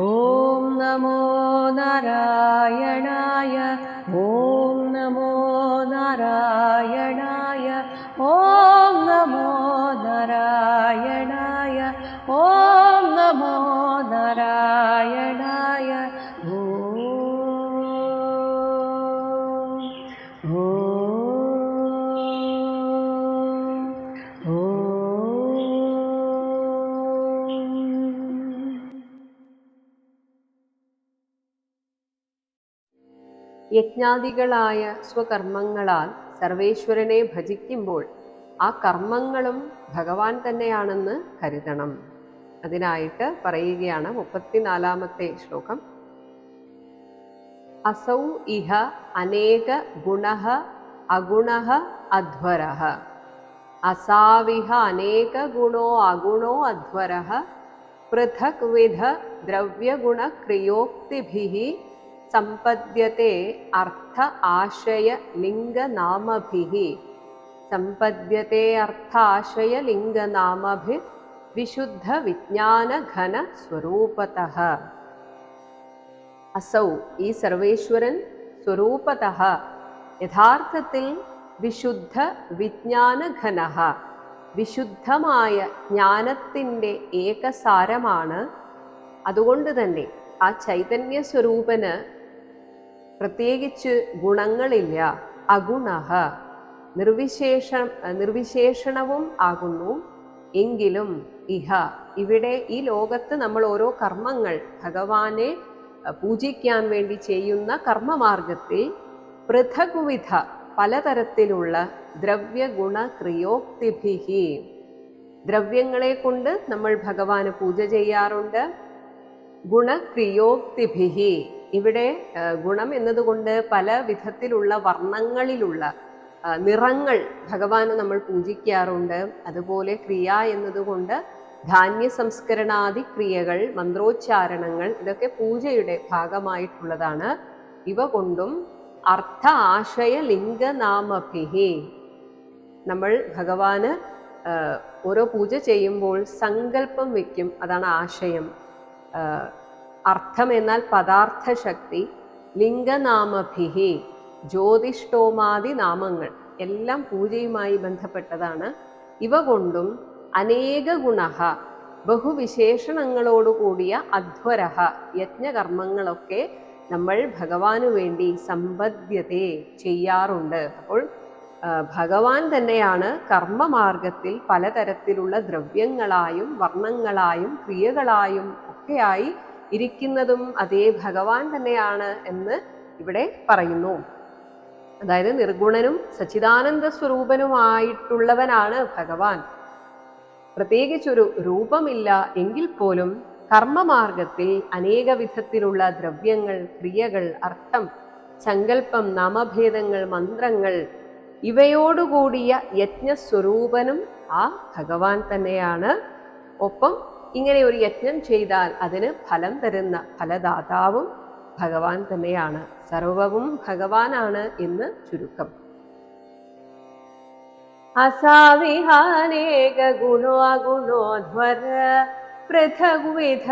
ॐ नमो नारायणाय യജ്ഞാദികളായ സ്വകർമ്മങ്ങളാൽ സർവേശ്വരനെ ഭജിക്കുമ്പോൾ ആ കർമ്മങ്ങളും ഭഗവാൻ തന്നെയാണെന്ന് കരുതണം. അതിനായിട്ട് പറയുകയാണ് മുപ്പത്തിനാലാമത്തെ ശ്ലോകം. അസൗ ഇഹ അനേക ഗുണ അഗുണ അധ്വര. അസാവിഹ അനേക ഗുണോ അഗുണോ അധ്വര. പൃഥക് വിധ ദ്രവ്യഗുണക്രിയോക്തിഭിः सम्पद्यते अर्थ आशय लिङ्गनामभिः सम्पद्यते अर्थ आशय लिङ्गनामभिः विशुद्धविज्ञानघनस्वरूपतः അസൗ ഈ സർവേശ്വരൻ സ്വരൂപത യഥാർത്ഥത്തിൽ വിശുദ്ധ വിജ്ഞാനഘനഃ വിശുദ്ധമായ ജ്ഞാനത്തിൻ്റെ ഏകസാരമാണ് അതുകൊണ്ട് തന്നെ ആ ചൈതന്യ സ്വരൂപന് പ്രത്യേകിച്ച് ഗുണങ്ങളില്ല. അഗുണഹ. നിർവിശേഷ നിർവിശേഷണവും ആകുന്നു. എങ്കിലും ഇഹ. ഇവിടെ ഈ ലോകത്ത് നമ്മൾ ഓരോ കർമ്മങ്ങൾ ഭഗവാനെ പൂജിക്കാൻ വേണ്ടി ചെയ്യുന്ന കർമ്മമാർഗത്തിൽ പൃഥകുവിധ പലതരത്തിലുള്ള ദ്രവ്യഗുണ ക്രിയോക്തിഭിഹി ദ്രവ്യങ്ങളെ കൊണ്ട് നമ്മൾ ഭഗവാന് പൂജ ചെയ്യാറുണ്ട്. ഗുണക്രിയോക്തിഭിഹി. ഇവിടെ ഗുണം എന്നതുകൊണ്ട് പല വിധത്തിലുള്ള വർണങ്ങളിലുള്ള നിറങ്ങൾ ഭഗവാന് നമ്മൾ പൂജിക്കാറുണ്ട്. അതുപോലെ ക്രിയ എന്നതുകൊണ്ട് ധാന്യ സംസ്കരണാദി ക്രിയകൾ മന്ത്രോച്ചാരണങ്ങൾ ഇതൊക്കെ പൂജയുടെ ഭാഗമായിട്ടുള്ളതാണ്. ഇവ കൊണ്ടും അർത്ഥ ആശയ ലിംഗനാമഭിഹി നമ്മൾ ഭഗവാന് ഓരോ പൂജ ചെയ്യുമ്പോൾ സങ്കല്പം വയ്ക്കും അതാണ് ആശയം. അർത്ഥം എന്നാൽ പദാർത്ഥ ശക്തി ലിംഗനാമഭിഹി ജ്യോതിഷ്ടോമാദി നാമങ്ങൾ എല്ലാം പൂജയുമായി ബന്ധപ്പെട്ടതാണ്. ഇവ കൊണ്ടും അനേക ഗുണ ബഹുവിശേഷണങ്ങളോടുകൂടിയ അധ്വരഹ യജ്ഞകർമ്മങ്ങളൊക്കെ നമ്മൾ ഭഗവാനു വേണ്ടി സമ്പദ്യത്തെ ചെയ്യാറുണ്ട്. അപ്പോൾ ഭഗവാൻ തന്നെയാണ് കർമ്മമാർഗത്തിൽ പലതരത്തിലുള്ള ദ്രവ്യങ്ങളായും വർണങ്ങളായും ക്രിയകളായും ഒക്കെയായി ഇരിക്കുന്നതും അതേ ഭഗവാൻ തന്നെയാണ് എന്ന് ഇവിടെ പറയുന്നു. അതായത് നിർഗുണനും സച്ചിദാനന്ദ സ്വരൂപനുമായിട്ടുള്ളവനാണ് ഭഗവാൻ. പ്രത്യേകിച്ചൊരു രൂപമില്ല എങ്കിൽ പോലും കർമ്മമാർഗത്തിൽ അനേക വിധത്തിലുള്ള ദ്രവ്യങ്ങൾ ക്രിയകൾ അർത്ഥം സങ്കല്പം നാമഭേദങ്ങൾ മന്ത്രങ്ങൾ ഇവയോടുകൂടിയ യജ്ഞസ്വരൂപനും ആ ഭഗവാൻ തന്നെയാണ്. ഒപ്പം ഇങ്ങനെ ഒരു യജ്ഞം ചെയ്താൽ അതിന് ഫലം തരുന്ന ഫലദാതാവും ഭഗവാൻ തന്നെയാണ്. സർവവും ഭഗവാനാണ് എന്ന് ചുരുക്കം. അസാവിഹാനേക ഗുണോ അഗുണോധ്വര പൃഥഗ്വിധ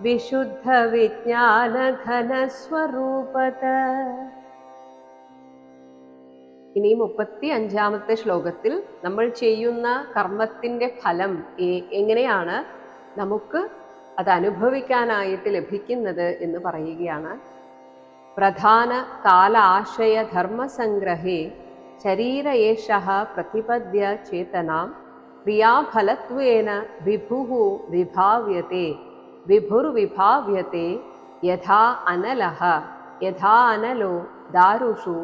വിശുദ്ധ വിജ്ഞാന ഘനസ്വരൂപത ഇനി മുപ്പത്തി അഞ്ചാമത്തെ ശ്ലോകത്തിൽ നമ്മൾ ചെയ്യുന്ന കർമ്മത്തിന്റെ ഫലം എങ്ങനെയാണ് നമുക്ക് അത് അനുഭവിക്കാനായിട്ട് ലഭിക്കുന്നത് എന്ന് പറയുകയാണ്. പ്രധാന കാലാശയ ധർമ്മസംഗ്രഹേ ശരീര ഏഷ പ്രതിപദ്യ ചേതനാം ക്രിയാഫലത്വേന വിഭു വിഭാവ്യത്തെ വിഭുർവിഭാവ്യത്തെ യഥാ അനലഹ യഥാ അനലോ ദാരുഷു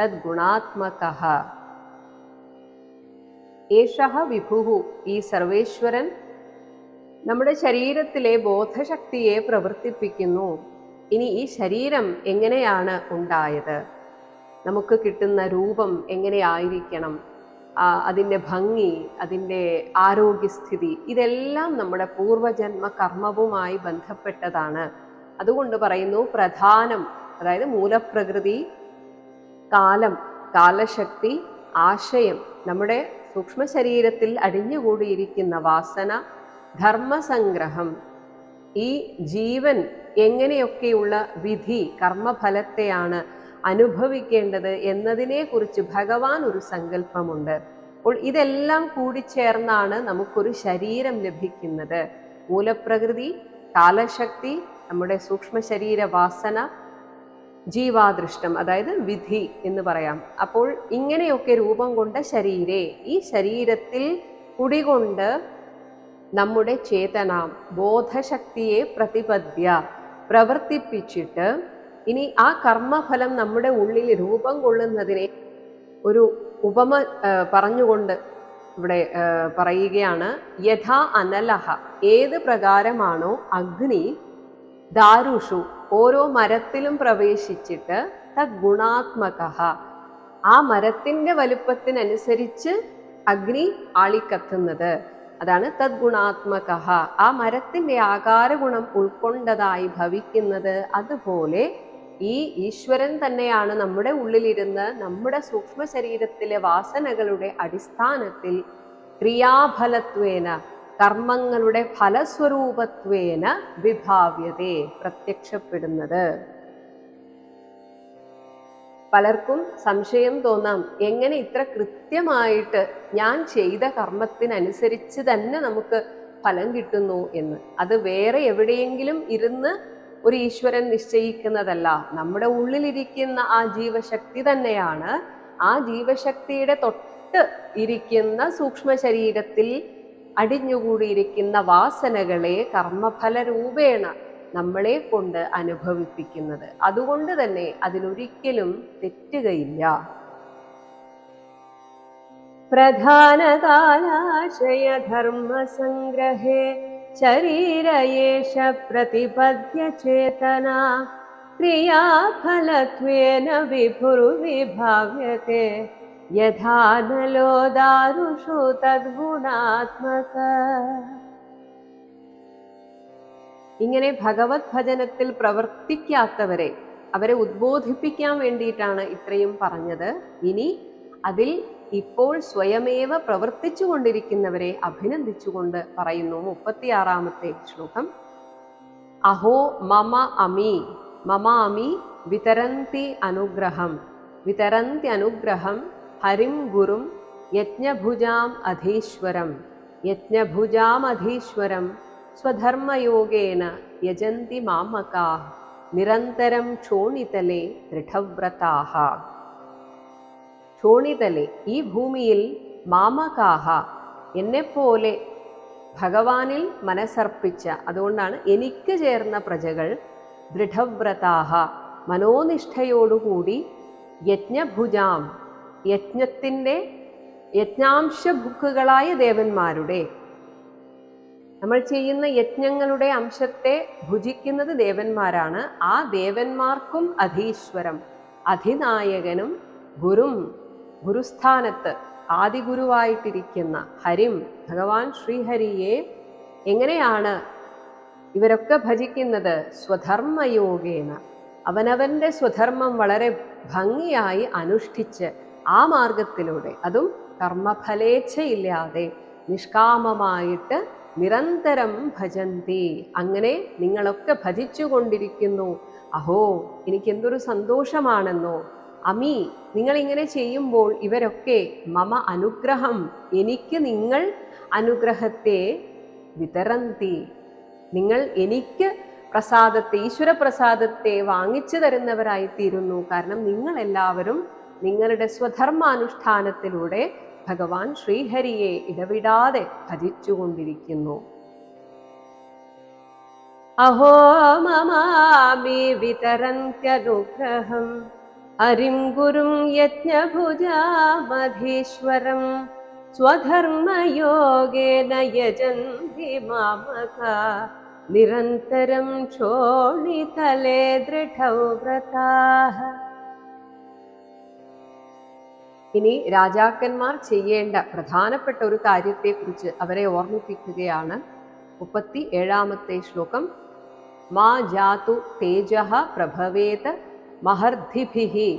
തദ്ഗുണാത്മകഃ. ഏഷഹ വിഭുഹു ഈ സർവേശ്വരൻ നമ്മുടെ ശരീരത്തിലെ ബോധശക്തിയെ പ്രവർത്തിപ്പിക്കുന്നു. ഇനി ഈ ശരീരം എങ്ങനെയാണ് ഉണ്ടായത്? നമുക്ക് കിട്ടുന്ന രൂപം എങ്ങനെയായിരിക്കണം? അതിന്റെ ഭംഗി അതിന്റെ ആരോഗ്യസ്ഥിതി ഇതെല്ലാം നമ്മുടെ പൂർവജന്മ കർമ്മവുമായി ബന്ധപ്പെട്ടതാണ്. അതുകൊണ്ട് പറയുന്നു പ്രധാനം അതായത് മൂലപ്രകൃതി കാലം കാലശക്തി ആശയം നമ്മുടെ സൂക്ഷ്മ ശരീരത്തിൽ അടിഞ്ഞുകൂടിയിരിക്കുന്ന വാസന ധർമ്മസംഗ്രഹം. ഈ ജീവൻ എങ്ങനെയൊക്കെയുള്ള വിധി കർമ്മഫലത്തെയാണ് അനുഭവിക്കേണ്ടത് എന്നതിനെക്കുറിച്ച് ഭഗവാൻ ഒരു സങ്കല്പമുണ്ട്. അപ്പോൾ ഇതെല്ലാം കൂടി ചേർന്നാണ് നമുക്കൊരു ശരീരം ലഭിക്കുന്നത്. മൂലപ്രകൃതി കാലശക്തി നമ്മുടെ സൂക്ഷ്മ ശരീര വാസന ജീവാദൃഷ്ടം അതായത് വിധി എന്ന് പറയാം. അപ്പോൾ ഇങ്ങനെയൊക്കെ രൂപം കൊണ്ട ശരീരെ ഈ ശരീരത്തിൽ കുടികൊണ്ട് നമ്മുടെ ചേതന ബോധശക്തിയെ പ്രതിപദ്യ പ്രവർത്തിപ്പിച്ചിട്ട് ഇനി ആ കർമ്മഫലം നമ്മുടെ ഉള്ളിൽ രൂപം കൊള്ളുന്നതിനെ ഒരു ഉപമ പറഞ്ഞുകൊണ്ട് ഇവിടെ പറയുകയാണ്. യഥാ അനലഹ ഏത് പ്രകാരമാണോ അഗ്നി ദാരുഷു ഓരോ മരത്തിലും പ്രവേശിച്ചിട്ട് തദ്ഗുണാത്മക ആ മരത്തിന്റെ വലുപ്പത്തിനനുസരിച്ച് അഗ്നി ആളിക്കത്തുന്നത്. അതാണ് തദ്ഗുണാത്മക ആ മരത്തിന്റെ ആകാരഗുണം ഉൾക്കൊണ്ടതായി ഭവിക്കുന്നത് അതുപോലെ ഈ ഈശ്വരൻ തന്നെയാണ് നമ്മുടെ ഉള്ളിലിരുന്ന് നമ്മുടെ സൂക്ഷ്മ ശരീരത്തിലെ വാസനകളുടെ അടിസ്ഥാനത്തിൽ ക്രിയാഫലത്വേന കർമ്മങ്ങളുടെ ഫലസ്വരൂപത്വേന വിഭാവ്യതേ പ്രത്യക്ഷപ്പെടുന്നത്. പലർക്കും സംശയം തോന്നാം എങ്ങനെ ഇത്ര കൃത്യമായിട്ട് ഞാൻ ചെയ്ത കർമ്മത്തിനനുസരിച്ച് തന്നെ നമുക്ക് ഫലം കിട്ടുന്നു എന്ന്. അത് വേറെ എവിടെയെങ്കിലും ഇരുന്ന് ഒരു ഈശ്വരൻ നിശ്ചയിക്കുന്നതല്ല. നമ്മുടെ ഉള്ളിലിരിക്കുന്ന ആ ജീവശക്തി തന്നെയാണ്. ആ ജീവശക്തിയുടെ തൊട്ട് ഇരിക്കുന്ന സൂക്ഷ്മ ശരീരത്തിൽ അടിഞ്ഞുകൂടിയിരിക്കുന്ന വാസനകളെ കർമ്മഫല രൂപേണ നമ്മളെ കൊണ്ട് അനുഭവിപ്പിക്കുന്നത്. അതുകൊണ്ട് തന്നെ അതിലൊരിക്കലും തെറ്റുകയില്ല. പ്രധാനകാലാശയ ധർമ്മസംഗ്രഹേ ശരീരയേഷ പ്രതിപദ്യ ചേതന ക്രിയാഫലത്വേന വിഭുർവിഭാവ്യത്തെ യഥാനലോ ദാരുഷു തദ്ഗുണാത്മക ഇങ്ങനെ ഭഗവത് ഭജനത്തിൽ പ്രവർത്തിക്കാത്തവരെ അവരെ ഉദ്ബോധിപ്പിക്കാൻ വേണ്ടിയിട്ടാണ് ഇത്രയും പറഞ്ഞത്. ഇനി അതിൽ ഇപ്പോൾ സ്വയമേവ പ്രവർത്തിച്ചു കൊണ്ടിരിക്കുന്നവരെ അഭിനന്ദിച്ചുകൊണ്ട് പറയുന്നു മുപ്പത്തിയാറാമത്തെ ശ്ലോകം. അഹോ മമ അമി മമ അമി വിതരന്തി അനുഗ്രഹം വിതരന്തി അനുഗ്രഹം ഹരിം ഗുരും യജ്ഞഭുജാം അധീശ്വരം. യജ്ഞഭുജാം അധീശ്വരം സ്വധർമ്മയോഗേന യജന്തി മാമകാ. നിരന്തരം ക്ഷോണിതലെ ദൃഢവ്രതാഹ ക്ഷോണിതലെ ഈ ഭൂമിയിൽ മാമകാഹ. എന്നെപ്പോലെ ഭഗവാനിൽ മനസ്സർപ്പിച്ച അതുകൊണ്ടാണ് എനിക്ക് ചേർന്ന പ്രജകൾ ദൃഢവ്രതാഹ. മനോനിഷ്ഠയോടുകൂടി യജ്ഞഭുജാം യജ്ഞത്തിന്റെ യജ്ഞാംശ ഭുക്കുകളായ ദേവന്മാരുടെ. നമ്മൾ ചെയ്യുന്ന യജ്ഞങ്ങളുടെ അംശത്തെ ഭുജിക്കുന്നത് ദേവന്മാരാണ്. ആ ദേവന്മാർക്കും അധീശ്വരം അധിനായകനും ഗുരും ഗുരുസ്ഥാനത്ത് ആദിഗുരുവായിട്ടിരിക്കുന്ന ഹരിം ഭഗവാൻ ശ്രീഹരിയെ എങ്ങനെയാണ് ഇവരൊക്കെ ഭജിക്കുന്നത്? സ്വധർമ്മയോഗേന. അവനവന്റെ സ്വധർമ്മം വളരെ ഭംഗിയായി അനുഷ്ഠിച്ച് ആ മാർഗത്തിലൂടെ അതും കർമ്മഫലേച്ഛയില്ലാതെ നിഷ്കാമമായിട്ട് നിരന്തരം ഭജന്തി. അങ്ങനെ നിങ്ങളൊക്കെ ഭജിച്ചു കൊണ്ടിരിക്കുന്നു. അഹോ എനിക്ക് എന്തൊരു സന്തോഷമാണെന്നോ. അമി നിങ്ങളിങ്ങനെ ചെയ്യുമ്പോൾ ഇവരൊക്കെ മമ അനുഗ്രഹം. എനിക്ക് നിങ്ങൾ അനുഗ്രഹത്തെ വിതരന്തി. നിങ്ങൾ എനിക്ക് പ്രസാദത്തെ ഈശ്വരപ്രസാദത്തെ വാങ്ങിച്ചു തരുന്നവരായിത്തീരുന്നു. കാരണം നിങ്ങൾ എല്ലാവരും നിങ്ങളുടെ സ്വധർമാനുഷ്ഠാനത്തിലൂടെ ഭഗവാൻ ശ്രീഹരിയെ ഇടവിടാതെ ഭജിച്ചുകൊണ്ടിരിക്കുന്നു. അഹോ മമാമി വിതരന്ത്യനുഗ്രഹം. ഹരിം ഗുരും യജ്ഞഭുജാമധീശ്വരം. സ്വധർമ്മയോഗേന യജന്തി മാമക. നിരന്തരം ക്ഷോണിതലേ ദൃഢവ്രതാഹ. ഇനി രാജാക്കന്മാർ ചെയ്യേണ്ട പ്രധാനപ്പെട്ട ഒരു കാര്യത്തെക്കുറിച്ച് അവരെ ഓർമ്മിപ്പിക്കുകയാണ് മുപ്പത്തി ഏഴാമത്തെ ശ്ലോകം. മാ ജാതു തേജ പ്രഭവേത് മഹർദ്ധിഭി.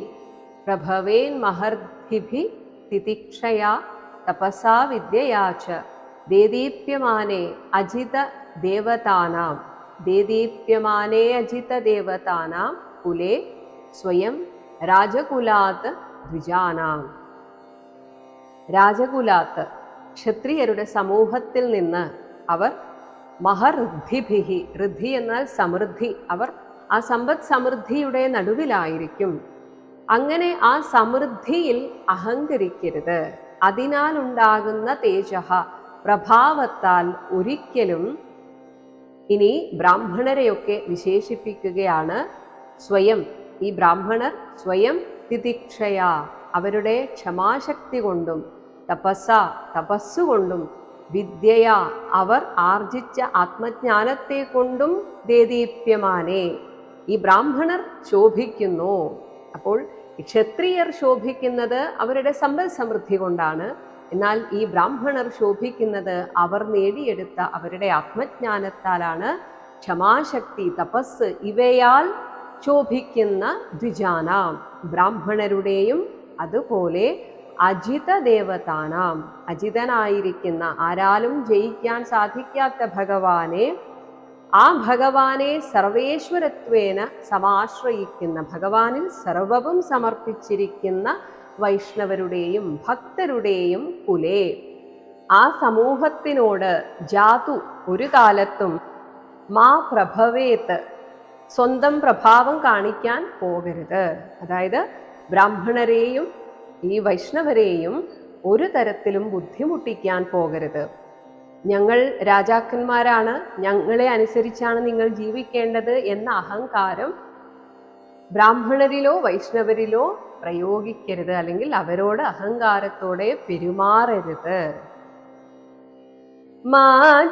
പ്രഭവേൻ മഹർദ്ധിഭി തിതിക്ഷയാ തപസാ വിദ്യയാച്ച ദേദീപ്യമാനേ അജിത ദേവതാനാം. ദേദീപ്യമാനേ അജിത ദേവതാനാം കുലേ സ്വയം രാജകുലാത് ദ്വിജാനാം. രാജകുലാത്ത് ക്ഷത്രിയരുടെ സമൂഹത്തിൽ നിന്ന് അവർ മഹഋദ്ധിഭിഹി ഋദ്ധി എന്നാൽ സമൃദ്ധി. അവർ ആ സമ്പദ് സമൃദ്ധിയുടെ നടുവിലായിരിക്കും. അങ്ങനെ ആ സമൃദ്ധിയിൽ അഹങ്കരിക്കരുത്. അതിനാൽ ഉണ്ടാകുന്ന തേജഹ പ്രഭാവത്താൽ ഒരിക്കലും ഇനി ബ്രാഹ്മണരെയൊക്കെ വിശേഷിപ്പിക്കുകയാണ് സ്വയം. ഈ ബ്രാഹ്മണർ സ്വയം തിതിക്ഷയ. അവരുടെ ക്ഷമാശക്തി കൊണ്ടും തപസ്സ തപസ്സുകൊണ്ടും വിദ്യയ അവർ ആർജിച്ച ആത്മജ്ഞാനത്തെ കൊണ്ടും ദേദീപ്യമാനെ. ഈ ബ്രാഹ്മണർ ശോഭിക്കുന്നു. അപ്പോൾ ക്ഷത്രിയർ ശോഭിക്കുന്നത് അവരുടെ സമ്പൽ സമൃദ്ധി കൊണ്ടാണ്. എന്നാൽ ഈ ബ്രാഹ്മണർ ശോഭിക്കുന്നത് അവർ നേടിയെടുത്ത അവരുടെ ആത്മജ്ഞാനത്താലാണ്. ക്ഷമാശക്തി തപസ് ഇവയാൽ ശോഭിക്കുന്ന ദ്വിജാനാം. ബ്രാഹ്മണരുടെയും അതുപോലെ അജിത ദേവതാനാം അജിതനായിരിക്കുന്ന ആരാലും ജയിക്കാൻ സാധിക്കാത്ത ഭഗവാനെ ആ ഭഗവാനെ സർവേശ്വരത്വേന സമാശ്രയിക്കുന്ന ഭഗവാനിൽ സർവവും സമർപ്പിച്ചിരിക്കുന്ന വൈഷ്ണവരുടെയും ഭക്തരുടെയും കുലേ. ആ സമൂഹത്തിനോട് ജാതു ഒരു കാലത്തും മാ പ്രഭവേത്ത് സ്വന്തം പ്രഭാവം കാണിക്കാൻ പോകരുത്. അതായത് ബ്രാഹ്മണരെയും ഈ വൈഷ്ണവരെയും ഒരു തരത്തിലും ബുദ്ധിമുട്ടിക്കാൻ പോകരുത്. ഞങ്ങൾ രാജാക്കന്മാരാണ്. ഞങ്ങളെ അനുസരിച്ചാണ് നിങ്ങൾ ജീവിക്കേണ്ടത് എന്ന അഹങ്കാരം ബ്രാഹ്മണരിലോ വൈഷ്ണവരിലോ പ്രയോഗിക്കരുത് അല്ലെങ്കിൽ അവരോട് അഹങ്കാരത്തോടെ പെരുമാറരുത്. മാ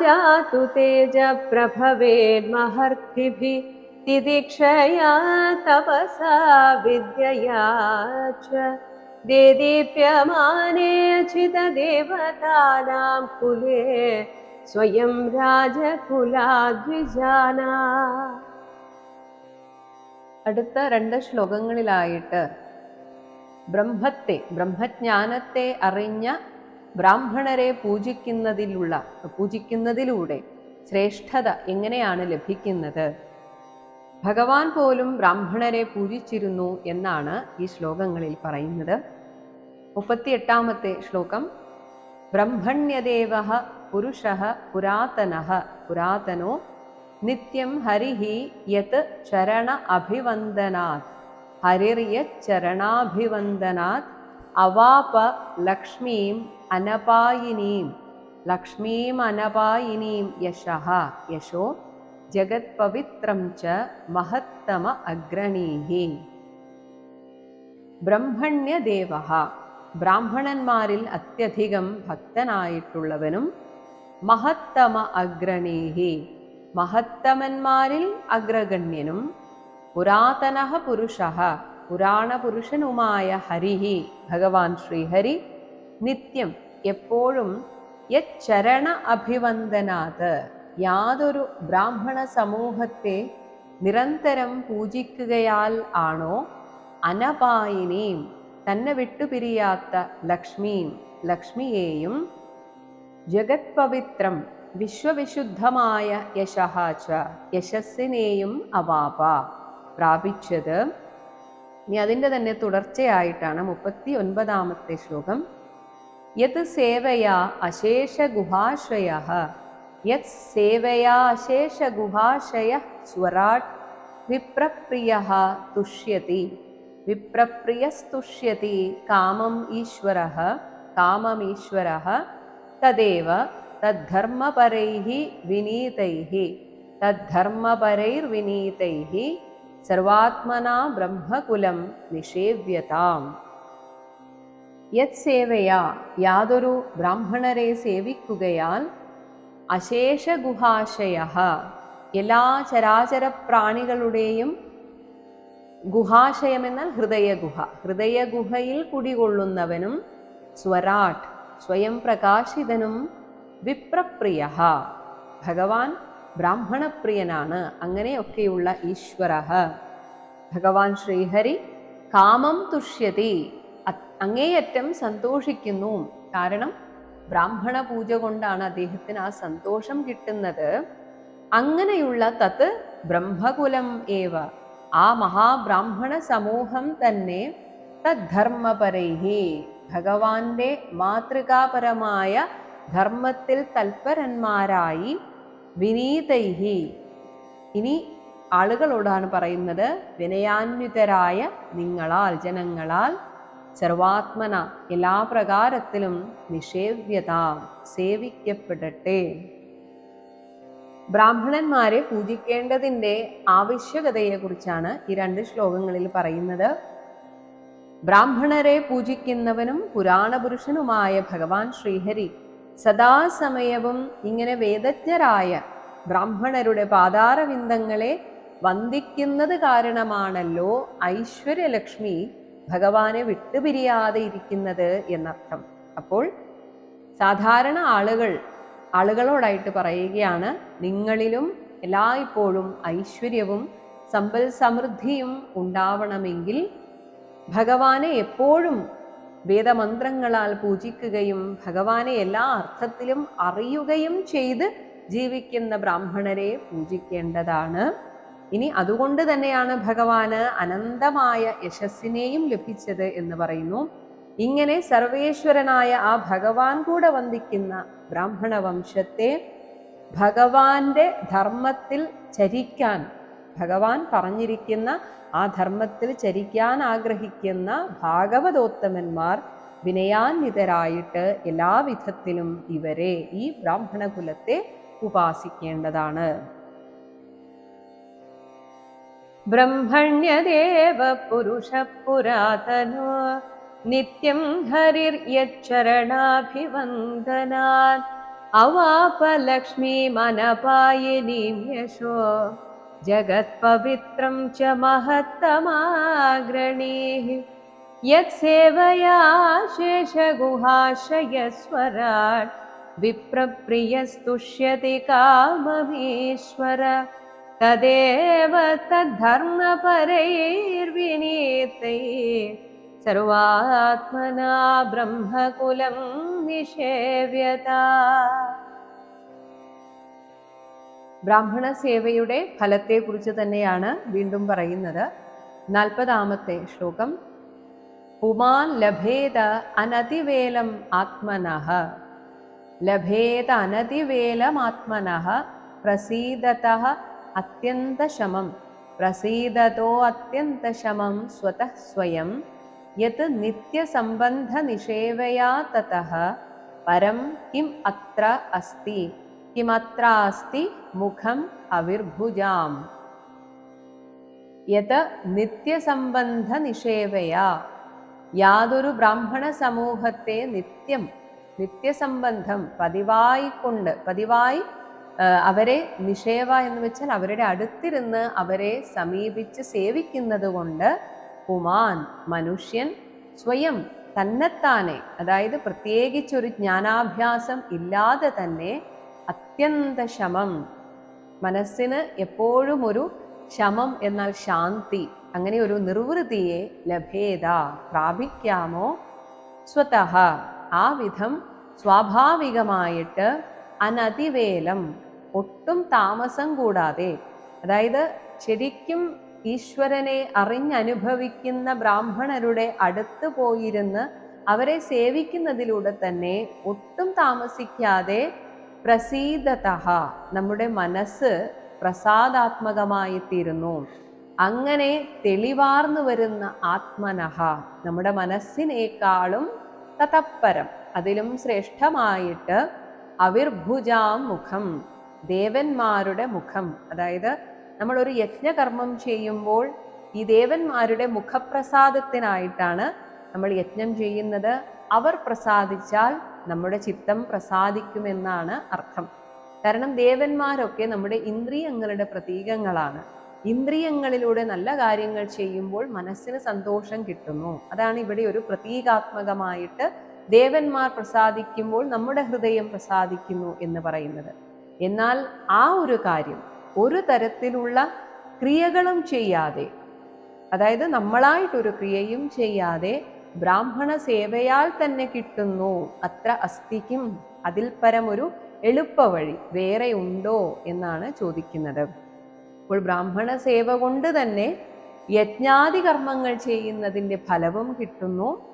തേജ പ്രഭവേ പ്രഭവേന്മഹർത്തിഭി തിദിക്ഷയാ തപസാ विद्यया च ദേദീപ്യമാനേ चितदेवतानां कुले സ്വയം രാജകുലാദ്വിജാന അടുത്ത രണ്ട് ശ്ലോകങ്ങളിലായിട്ട് ബ്രഹ്മത്തെ ബ്രഹ്മജ്ഞാനത്തെ അറിഞ്ഞ ബ്രാഹ്മണരെ പൂജിക്കുന്നതിലുള്ള പൂജിക്കുന്നതിലൂടെ ശ്രേഷ്ഠത എങ്ങനെയാണ് ലഭിക്കുന്നത്? ഭഗവാൻ പോലും ബ്രാഹ്മണരെ പൂജിച്ചിരുന്നു എന്നാണ് ഈ ശ്ലോകങ്ങളിൽ പറയുന്നത്. മുപ്പത്തിയെട്ടാമത്തെ ശ്ലോകം. ബ്രഹ്മണ്യദേവ പുരുഷ പുരാതന പുരാതനോ നിത്യം ഹരിഹി യത് ചരണ അഭിവന്ദനാത്. ഹരിർയച്ചരണാഭിവന്ദനാത് അവാപ ലക്ഷ്മീം അനപായിനീം. ലക്ഷ്മീം അനപായിനീം യശഃ. യശോ ജഗത്പവിത്രം ച മഹത്തമ അഗ്രണീഹി ബ്രഹ്മണ്യദേവ. ബ്രാഹ്മണന്മാരിൽ അത്യധികം ഭക്തനായിട്ടുള്ളവനും മഹത്തമ അഗ്രണീഹി മഹത്തമന്മാരിൽ അഗ്രഗണ്യനും പുരാതന പുരുഷ. പുരാണപുരുഷനുമായ ഹരിഹി ഭഗവാൻ ശ്രീഹരി നിത്യം എപ്പോഴും യച്ചരണ അഭിവന്ദനാത്. യാതൊരു ബ്രാഹ്മണ സമൂഹത്തെ നിരന്തരം പൂജിക്കുകയാൽ ആണോ? അനപായിനിയും തന്നെ വിട്ടുപിരിയാത്ത ലക്ഷ്മിയും ലക്ഷ്മിയെയും ജഗത് പവിത്രം വിശ്വവിശുദ്ധമായ യശഹാച യശസ്സിനെയും അവാപ പ്രാപിച്ചത് ഇനി അതിന്റെ തന്നെ തുടർച്ചയായിട്ടാണ് മുപ്പത്തി ഒൻപതാമത്തെ ശ്ലോകം. യത് സേവയാ അശേഷഗുഹാശയ യത് यत् सेवयाशेषगुहाशयः स्वराट् विप्रप्रियः तुष्यति। विप्रप्रियस्तुष्यति कामम् ईश्वरः काममीश्वरः तदेव तद्धर्मपरैः विनीतैः तद्धर्मपरैर्विनीतैः सर्वात्मना ब्रह्मकुलं निषेव्यताम्। यत्सेवया यादुरु ब्राह्मणरे सेविकुगयान् അശേഷഗുഹാശയ. എല്ലാ ചരാചര പ്രാണികളുടെയും ഗുഹാശയമെന്നാൽ ഹൃദയഗുഹ. ഹൃദയഗുഹയിൽ കുടികൊള്ളുന്നവനും സ്വരാട്ട് സ്വയം പ്രകാശിതനും വിപ്രപ്രിയ. ഭഗവാൻ ബ്രാഹ്മണപ്രിയനാണ്. അങ്ങനെയൊക്കെയുള്ള ഈശ്വര. ഭഗവാൻ ശ്രീഹരി കാമം തുഷ്യതി. അങ്ങേയറ്റം സന്തോഷിക്കുന്നു. കാരണം ബ്രാഹ്മണ പൂജ കൊണ്ടാണ് അദ്ദേഹത്തിന് ആ സന്തോഷം കിട്ടുന്നത്. അങ്ങനെയുള്ള തത് ബ്രഹ്മകുലം ഏവ. ആ മഹാബ്രാഹ്മണ സമൂഹം തന്നെ തദ്ധർമ്മപരൈഹി. ഭഗവാന്റെ മാതൃകാപരമായ ധർമ്മത്തിൽ തൽപരന്മാരായി വിനീതൈഹി. ഇനി ആളുകളോടാണ് പറയുന്നത് വിനയാന്വിതരായ നിങ്ങളാൽ ജനങ്ങളാൽ സർവാത്മന എല്ലാ പ്രകാരത്തിലും നിഷേവ്യത സേവിക്കപ്പെടട്ടെ. ബ്രാഹ്മണന്മാരെ പൂജിക്കേണ്ടതിന്റെ ആവശ്യകതയെക്കുറിച്ചാണ് ഈ രണ്ട് ശ്ലോകങ്ങളിൽ പറയുന്നത്. ബ്രാഹ്മണരെ പൂജിക്കുന്നവനും പുരാണപുരുഷനുമായ ഭഗവാൻ ശ്രീഹരി സദാസമയവും ഇങ്ങനെ വേദജ്ഞരായ ബ്രാഹ്മണരുടെ പാതാരവിന്ദങ്ങളെ വന്ദിക്കുന്നത് കാരണമാണല്ലോ ഐശ്വര്യലക്ഷ്മി ഭഗവാനെ വിട്ടുപിരിയാതെ ഇരിക്കുന്നത് എന്നർത്ഥം. അപ്പോൾ സാധാരണ ആളുകൾ ആളുകളോടായിട്ട് പറയുകയാണ് നിങ്ങളിലും എല്ലായ്പ്പോഴും ഐശ്വര്യവും സമ്പൽ സമൃദ്ധിയും ഉണ്ടാവണമെങ്കിൽ ഭഗവാനെ എപ്പോഴും വേദമന്ത്രങ്ങളാൽ പൂജിക്കുകയും ഭഗവാനെ എല്ലാ അർത്ഥത്തിലും അറിയുകയും ചെയ്ത് ജീവിക്കുന്ന ബ്രാഹ്മണരെ പൂജിക്കേണ്ടതാണ്. ഇനി അതുകൊണ്ട് തന്നെയാണ് ഭഗവാന് അനന്തമായ യശസ്സിനെയും ലഭിച്ചത് എന്ന് പറയുന്നു. ഇങ്ങനെ സർവേശ്വരനായ ആ ഭഗവാൻ കൂടെ വന്ദിക്കുന്ന ബ്രാഹ്മണ വംശത്തെ ഭഗവാന്റെ ധർമ്മത്തിൽ ചരിക്കാൻ ഭഗവാൻ പറഞ്ഞിരിക്കുന്ന ആ ധർമ്മത്തിൽ ചരിക്കാൻ ആഗ്രഹിക്കുന്ന ഭാഗവതോത്തമന്മാർ വിനയാന്വിതരായിട്ട് എല്ലാവിധത്തിലും ഇവരെ ഈ ബ്രാഹ്മണകുലത്തെ ഉപാസിക്കേണ്ടതാണ്. ब्रह्मण्यदेव पुरुषः पुरातनो नित्यं हरिर्यच्चरणाभिवन्दनान् अवापलक्ष्मीमनपायिनीं यशो जगत्पवित्रं च महत्तमाग्रणीः। यत्सेवया शेषगुहाशयस्वराट् विप्रप्रियस्तुष्यति काममीश्वर। തദേവ തദ്ധർമ്മപരൈർവിനീതൈ സർവാത്മനാ ബ്രഹ്മകുലം നിഷേവ്യത. ബ്രാഹ്മണ സേവയുടെ ഫലത്തെക്കുറിച്ച് തന്നെയാണ് വീണ്ടും പറയുന്നത്. നാൽപ്പതാമത്തെ ശ്ലോകം. പുമാൻ ലഭേത അനതിവേലം ആത്മനഃ. ലഭേത അനതിവേലം ആത്മനഃ. പ്രസീദതഃ അത്യന്തശമം. പ്രസീദതോ അത്യന്തശമം സ്വതഃ സ്വയം. യത് നിത്യസംബന്ധനിഷേവയാ ततः പരം കിം അത്ര അസ്തി. കിമത്ര അസ്തി മുഖം അവിർഭുജാം. യത് നിത്യസംബന്ധ നിഷേവയാ യാതൊരു ബ്രാഹ്മണ സമൂഹത്തെ നിത്യം നിത്യസംബന്ധം പതിവായിക്കൊണ്ട് പതിവായി അവരെ നിഷേവ എന്ന് വെച്ചാൽ അവരുടെ അടുത്തിരുന്ന് അവരെ സമീപിച്ച് സേവിക്കുന്നത് കൊണ്ട് പുമാൻ മനുഷ്യൻ സ്വയം തന്നെത്താനെ അതായത് പ്രത്യേകിച്ചൊരു ജ്ഞാനാഭ്യാസം ഇല്ലാതെ തന്നെ അത്യന്ത ശമം. മനസ്സിന് എപ്പോഴും ഒരു ശമം എന്നാൽ ശാന്തി അങ്ങനെ ഒരു നിർവൃതിയെ ലഭേത പ്രാപിക്കാമോ സ്വതഹ. ആ വിധം സ്വാഭാവികമായിട്ട് അനതിവേലം. ഒട്ടും താമസം കൂടാതെ. അതായത് ശരിക്കും ഈശ്വരനെ അറിഞ്ഞനുഭവിക്കുന്ന ബ്രാഹ്മണരുടെ അടുത്ത് പോയിരുന്ന് അവരെ സേവിക്കുന്നതിലൂടെ തന്നെ ഒട്ടും താമസിക്കാതെ പ്രസീതത നമ്മുടെ മനസ്സ് പ്രസാദാത്മകമായി തീരുന്നു അങ്ങനെ തെളിവാർന്നു വരുന്ന ആത്മനഹ നമ്മുടെ മനസ്സിനേക്കാളും തതപ്പരം അതിലും ശ്രേഷ്ഠമായിട്ട് അവിർഭുജാം മുഖം ദേവന്മാരുടെ മുഖം. അതായത് നമ്മൾ ഒരു യജ്ഞകർമ്മം ചെയ്യുമ്പോൾ ഈ ദേവന്മാരുടെ മുഖപ്രസാദത്തിനായിട്ടാണ് നമ്മൾ യജ്ഞം ചെയ്യുന്നത്. അവർ പ്രസാദിച്ചാൽ നമ്മുടെ ചിത്തം പ്രസാദിക്കുമെന്നാണ് അർത്ഥം. കാരണം ദേവന്മാരൊക്കെ നമ്മുടെ ഇന്ദ്രിയങ്ങളുടെ പ്രതീകങ്ങളാണ്. ഇന്ദ്രിയങ്ങളിലൂടെ നല്ല കാര്യങ്ങൾ ചെയ്യുമ്പോൾ മനസ്സിന് സന്തോഷം കിട്ടുന്നു. അതാണ് ഇവിടെ ഒരു പ്രതീകാത്മകമായിട്ട് ദേവന്മാർ പ്രസാദിക്കുമ്പോൾ നമ്മുടെ ഹൃദയം പ്രസാദിക്കുന്നു എന്ന് പറയുന്നത്. എന്നാൽ ആ ഒരു കാര്യം ഒരു തരത്തിലുള്ള ക്രിയകളും ചെയ്യാതെ അതായത് നമ്മളായിട്ടൊരു ക്രിയയും ചെയ്യാതെ ബ്രാഹ്മണ സേവയാൽ തന്നെ കിട്ടുന്നു. അത്ര അസ്ഥിക്കും അതിൽ പരമൊരു എളുപ്പവഴി വേറെ ഉണ്ടോ എന്നാണ് ചോദിക്കുന്നത്. അപ്പോൾ ബ്രാഹ്മണ സേവ കൊണ്ട് തന്നെ യജ്ഞാതി കർമ്മങ്ങൾ ചെയ്യുന്നതിന്റെ ഫലവും കിട്ടുന്നു.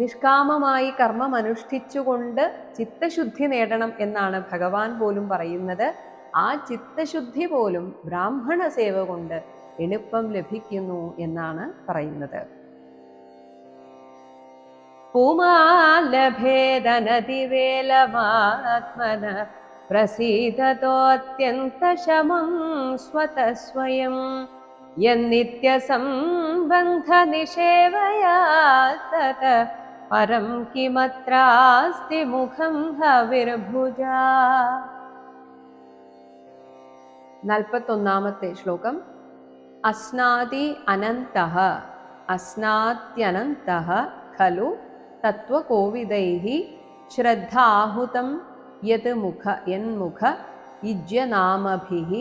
നിഷ്കാമമായി കർമ്മം അനുഷ്ഠിച്ചുകൊണ്ട് ചിത്തശുദ്ധി നേടണം എന്നാണ് ഭഗവാൻ പോലും പറയുന്നത്. ആ ചിത്തശുദ്ധി പോലും ബ്രാഹ്മണ സേവ കൊണ്ട് എളുപ്പം ലഭിക്കുന്നു എന്നാണ് പറയുന്നത്. പുമാലഭേദനതിവേലമാത്മന പ്രസീദതോത്യന്തശമം സ്വതസ്വയം യന്നിത്യസംബന്ധനിഷേവയാ തത പരം കിമത്രാസ്തി മുഖം ഹവിർഭുജ നാൽപ്പത്തൊന്നാമത്തെ ശ്ലോകം അസ്നാതി അനന്തഃ അസ്നാത്യനന്തഃ ഖലു തത്വകോവിദൈः ശ്രദ്ധാഹുതം യത് മുഖ യന്മുഖ യുജ്യനാമഭിः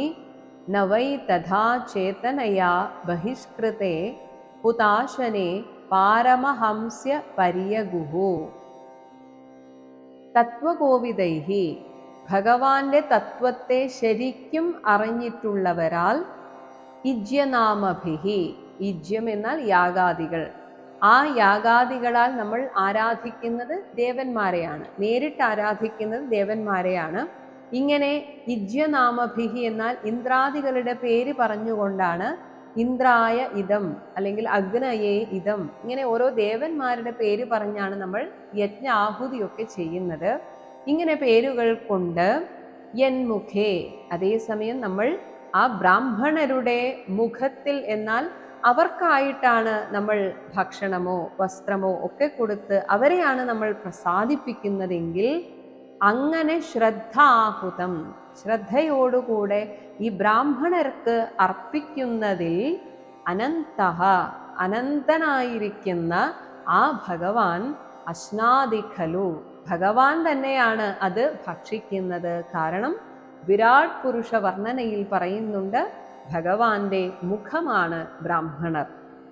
न वै तथा चेतनया बहिष्कृते हुताशने പാരമഹംസ്യ പര്യഗുഹു. തത്വകോവിതൈഹി ഭഗവാന്റെ തത്വത്തെ ശരിക്കും അറിഞ്ഞിട്ടുള്ളവരാൽ ഇജ്യനാമഭിഹി. ഇജ്യം എന്നാൽ യാഗാദികൾ. ആ യാഗാദികളാൽ നമ്മൾ ആരാധിക്കുന്നത് ദേവന്മാരെയാണ്. നേരിട്ട് ആരാധിക്കുന്നത് ദേവന്മാരെയാണ്. ഇങ്ങനെ ഇജ്യനാമഭിഹി എന്നാൽ ഇന്ദ്രാദികളുടെ പേര് പറഞ്ഞുകൊണ്ടാണ് ഇന്ദ്രായ ഇതം അല്ലെങ്കിൽ അഗ്നയേ ഇതം ഇങ്ങനെ ഓരോ ദേവന്മാരുടെ പേര് പറഞ്ഞാണ് നമ്മൾ യജ്ഞ ആഹുതിയൊക്കെ ചെയ്യുന്നത്. ഇങ്ങനെ പേരുകൾ കൊണ്ട് യൻമുഖേ അതേസമയം നമ്മൾ ആ ബ്രാഹ്മണരുടെ മുഖത്തിൽ എന്നാൽ അവർക്കായിട്ടാണ് നമ്മൾ ഭക്ഷണമോ വസ്ത്രമോ ഒക്കെ കൊടുത്ത് അവരെയാണ് നമ്മൾ പ്രസാദിപ്പിക്കുന്നതെങ്കിൽ അങ്ങനെ ശ്രദ്ധാഹുതം. ശ്രദ്ധയോടുകൂടെ ഈ ബ്രാഹ്മണർക്ക് അർപ്പിക്കുന്നതിൽ അനന്തഹ അനന്തനായിരിക്കുന്ന ആ ഭഗവാൻ അശ്നാദിഖലു ഭഗവാൻ തന്നെയാണ് അത് ഭക്ഷിക്കുന്നത്. കാരണം വിരാട് പുരുഷ വർണനയിൽ പറയുന്നുണ്ട് ഭഗവാന്റെ മുഖമാണ് ബ്രാഹ്മണർ.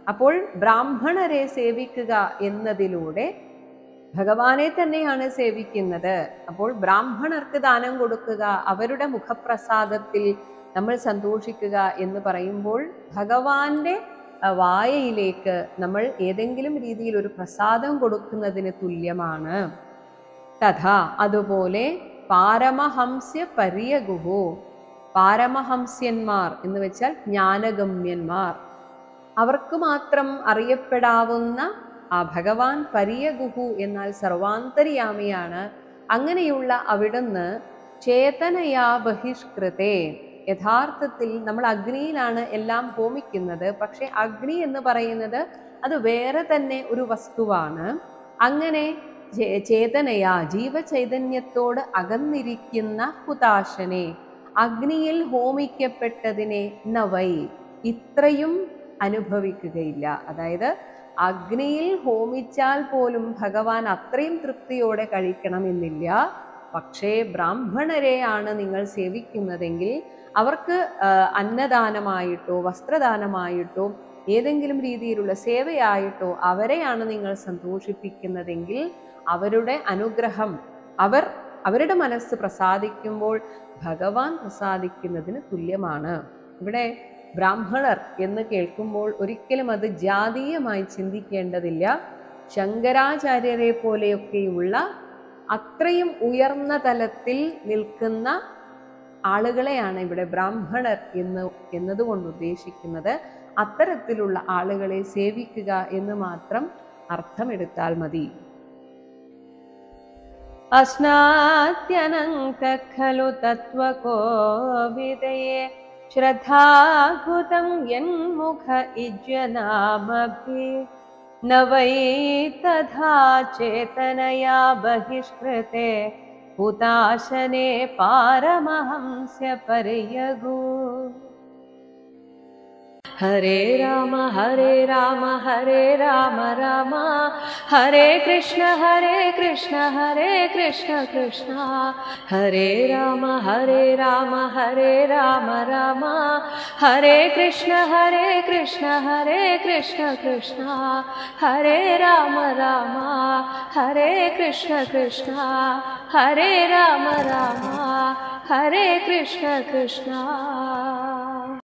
അപ്പോൾ ബ്രാഹ്മണരെ സേവിക്കുക എന്നതിലൂടെ ഭഗവാനെ തന്നെയാണ് സേവിക്കുന്നത്. അപ്പോൾ ബ്രാഹ്മണർക്ക് ദാനം കൊടുക്കുക അവരുടെ മുഖപ്രസാദത്തിൽ നമ്മൾ സന്തോഷിക്കുക എന്ന് പറയുമ്പോൾ ഭഗവാന്റെ വായയിലേക്ക് നമ്മൾ ഏതെങ്കിലും രീതിയിൽ ഒരു പ്രസാദം കൊടുക്കുന്നതിന് തുല്യമാണ്. തഥാ അതുപോലെ പാരമഹംസ്യ പര്യഗുഹു. പാരമഹംസ്യന്മാർ എന്ന് വെച്ചാൽ ജ്ഞാനഗമ്യന്മാർ. അവർക്ക് മാത്രം അറിയപ്പെടാവുന്ന ആ ഭഗവാൻ പര്യഗുഹു എന്നാൽ സർവാന്തര്യാമിയാണ്. അങ്ങനെയുള്ള അവിടുന്ന് ചേതനയാ ബഹിഷ്കൃതേ. യഥാർത്ഥത്തിൽ നമ്മൾ അഗ്നിയിലാണ് എല്ലാം ഹോമിക്കുന്നത്. പക്ഷെ അഗ്നി എന്ന് പറയുന്നത് അത് വേറെ തന്നെ ഒരു വസ്തുവാണ്. അങ്ങനെ ചേതനയാ ജീവചൈതന്യത്തോട് അകന്നിരിക്കുന്ന ഹുതാശനെ അഗ്നിയിൽ ഹോമിക്കപ്പെട്ടതിനെ നവൈ ഇത്രയും അനുഭവിക്കുകയില്ല. അതായത് അഗ്നിയിൽ ഹോമിച്ചാൽ പോലും ഭഗവാൻ അത്രയും തൃപ്തിയോടെ കഴിക്കണമെന്നില്ല. പക്ഷേ ബ്രാഹ്മണരെയാണ് നിങ്ങൾ സേവിക്കുന്നതെങ്കിൽ അവർക്ക് അന്നദാനമായിട്ടോ വസ്ത്രദാനമായിട്ടോ ഏതെങ്കിലും രീതിയിലുള്ള സേവയായിട്ടോ അവരെയാണ് നിങ്ങൾ സന്തോഷിപ്പിക്കുന്നതെങ്കിൽ അവരുടെ അനുഗ്രഹം അവർ അവരുടെ മനസ്സ് പ്രസാദിക്കുമ്പോൾ ഭഗവാൻ പ്രസാദിക്കുന്നതിന് തുല്യമാണ്. ഇവിടെ ബ്രാഹ്മണർ എന്ന് കേൾക്കുമ്പോൾ ഒരിക്കലും അത് ജാതീയമായി ചിന്തിക്കേണ്ടതില്ല. ശങ്കരാചാര്യരെ പോലെയൊക്കെയുള്ള അത്രയും ഉയർന്ന തലത്തിൽ നിൽക്കുന്ന ആളുകളെയാണ് ഇവിടെ ബ്രാഹ്മണർ എന്ന് എന്നതുകൊണ്ട് ഉദ്ദേശിക്കുന്നത്. അത്തരത്തിലുള്ള ആളുകളെ സേവിക്കുക എന്ന് മാത്രം അർത്ഥമെടുത്താൽ മതി. അസ്നാത്യനങ്ക ഖലു തത്വകോവിദയേ श्रभूतं यन्मुख इज्यनामभि न वै तथा चेतनया बहिष्कृते हुताशने पारमहंस्य पर्यगु ഹരേ രാമ ഹരേ രാമ ഹരേ രാമ രാമ ഹരേ കൃഷ്ണ ഹരേ കൃഷ്ണ ഹരേ കൃഷ്ണ കൃഷ്ണ ഹരേ രാമ ഹരേ രാമ ഹരേ രാമ രാമ ഹരേ കൃഷ്ണ ഹരേ കൃഷ്ണ ഹരേ കൃഷ്ണ കൃഷ്ണ ഹരേ രാമ രാമ ഹരേ കൃഷ്ണ കൃഷ്ണ ഹരേ രാമ രാമ ഹരേ കൃഷ്ണ കൃഷ്ണ